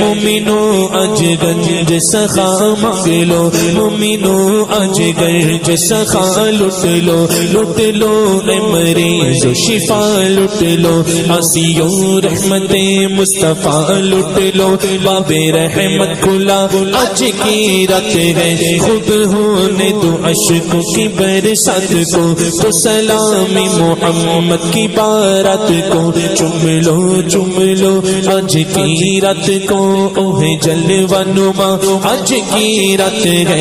मुमिनो अज गंज सखा मांग लो, मुमिनो अज गंज सखा लुट लो लुट लो मरीज़ शिफा लुट लो हसियो रहमत मुस्तफ़ा लुट लो, बाबे रहमत खुला आज की रात है, खुद होने दो अशकों की बरसात को तो सलामी मोहम्मद की बारात को, चुम लो चुम लो आज की रात को ओहे जलवा नुमा आज की रात है।